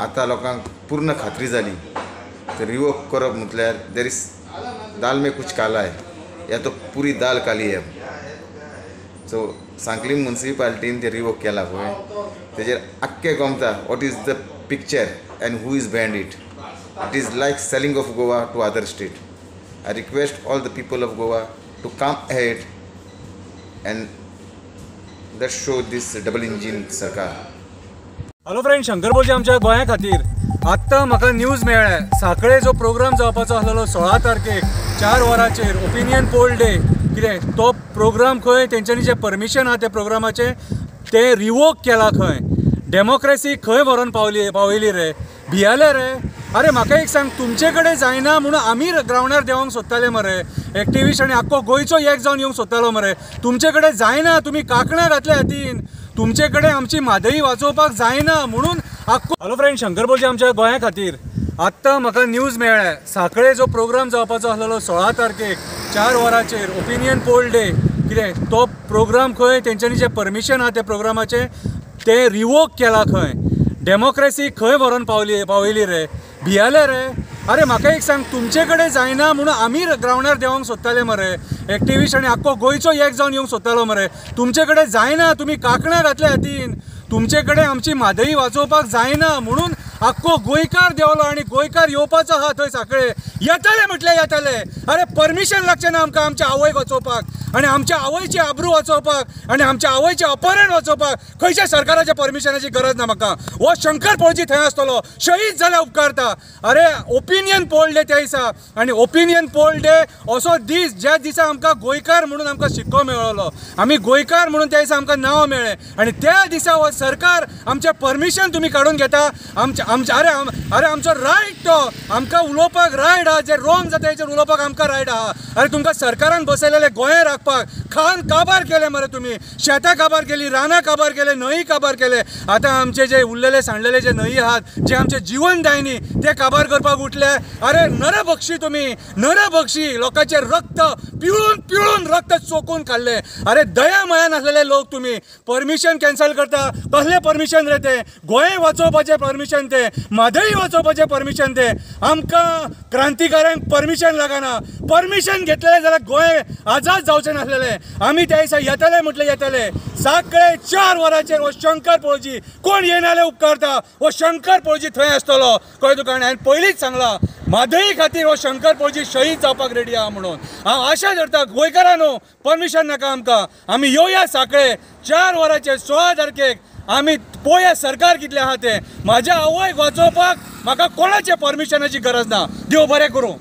आतां लोकांक पूर्ण खात्री जाली तर रिवोक करप म्हटल्यार देर इज दाल मे कुछ कालाय या तो पुरी दाल काली आहे सो सांकली मुन्सिपाल्टीन ते रिवोक केला पळय तेजेर आख्खे गोमता what is the picture and who is band it it is like selling of Goa to other state I request all the people of Goa to come head and that show this double engine सरकार hello friend Shankar बोलचे आमच्या गोंया खातीर आत्तां म्हाका news मेळ्ळ्या साखळे जो programme जावपाचो आसलेलो सोळा तारखेक चार वरांचेर ओपिनियन पोल डे कितें तो प्रोग्राम खंय तेंच्यांनी जें परमिशन आहा त्या प्रोग्रामाचें तें रिवोक केला खंय. डेमोक्रेसी खंय व्हरोन पावली पावयली रे? भियाले रे? अरे म्हाका एक सांग तुमचे कडेन जायना म्हणून आमी ग्रावंडार देवंक सोदताले मरे. एक्टिविस्ट आनी आख्खो गोंयचो एक जावन येवंक सोदतालो मरे. तुमचे कडेन जायना तुमी कांकणां घातल्या हातीन. तुमचे कडेन आमची म्हादई वाचोवपाक जायना म्हणून आख्खो हॅलो फ्रेंड शंकर बोलचे आमच्या गोंया खातीर. आत्तां म्हाका न्यूज मेळ्ळ्या. साखळे जो प्रोग्राम जावपाचो आसलेलो सोळा तारखेक चार वरांचेर ओपिनियन पोल डे कितें तो प्रोग्राम खंय तेंच्यांनी जें परमिशन आहा त्या प्रोग्रामाचें तें रिवोक केला खंय. डेमोक्रेसी खंय व्हरोन पावली पावयली रे? भियाले रे? अरे म्हाका एक सांग तुमचे कडेन जायना म्हणून आमी ग्रावंडार देंवोंक सोदताले मरे. एक्टिविस्ट आनी आख्खो गोंयचो एक जावन येवंक सोदतालो मरे. तुमचे कडेन जायना तुमी कांकणां घातल्या हातीन. तुमचे कडेन आमची म्हादई वाजोवपाक जायना म्हणून आख्खो गोंयकार देवलो आनी गोंयकार येवपाचो आहा थंय साखळे येतले म्हटल्यार येतले. अरे परमिशन लागचें ना आमकां आमच्या आवयक वचोवपाक आनी आमच्या आवयची आबरू वाचोवपाक आनी आमच्या आवयचे अपहरण वाचोवपाक खंयच्या सरकाराच्या परमिशनाची गरज ना म्हाका. हो शंकर पळजी थंय आसतलो. शहीद जाल्यार उपकारता. अरे ओपिनियन पोल डे त्या दिसा. आनी ओपिनियन पोल डे असो दीस ज्या दिसा आमकां गोंयकार म्हणून आमकां शिक्को मेळलो. आमी गोंयकार म्हणून त्या दिसा आमकां नांव मेळ्ळें. आनी त्या दिसा हो सरकार आमचें परमिशन तुमी काडून घेता. आमच्या आमच्या अरे आम- अरे आमचो रायट तो. आमकां उलोवपाक रायट आहा जे रोंग जाता हेचेर उलोवपाक आमकां रायट आहा अरे तुमकां सरकारान बसयलेले गोंय राख खान काबार केले मरे तुमी शेतां काबार केली रानां काबार केले न्हंय काबार केले. आतां आमचे जे उरलेले सांडलेले जे न्हंय आहात जे आमचे जीवनदायनी ते काबार करपाक उठले. अरे नरभक्षी तुमी नरभक्षी लोकांचे रक्त पिळून पिळून रक्त चोकून खाल्ले. अरे दया मया नासलेले लोक तुमी परमिशन कॅन्सल करता. कसले परमिशन रे ते? गोंय वाचोवपाचें परमिशन ते. म्हादई वाचोवपाचें परमिशन ते. आमकां क्रांतिकाऱ्यांक परमिशन लागना. परमिशन घेतलेले जाल्यार गोंय आजाद जावचें आसलेले आमी त्या दिसा येतले म्हटले येतले सगळे चार वरांचेर हो शंकर पळजी. कोण येणारे उपकारता हो शंकर पळजी थंय आसतलो. कळ्ळें तुका हांवें पयलींच सांगलां म्हादयी खातीर हो शंकर पळजी शहीद जावपाक रेडी आहा म्हणून. हांव आशा धरता गोंयकारांनो परमिशन नाका आमकां. आमी येवया साखळे. चार वरांचेर सोळा तारखेक आमी पळोवया सरकार कितलें आहा तें? म्हाज्या आवयक वाचोवपाक म्हाका कोणाचे परमिशनाची गरज ना? देव बरें करूं.